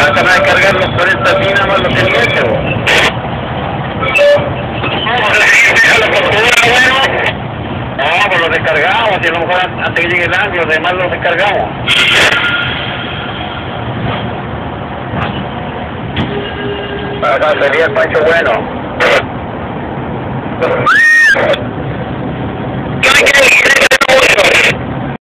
alcanzan a descargar los 40 mil nada más los tenientes, vos. No, ah, pues los descargamos, y a lo mejor antes que llegue el año, además los descargamos. Ah, Acá sería el Pancho Bueno.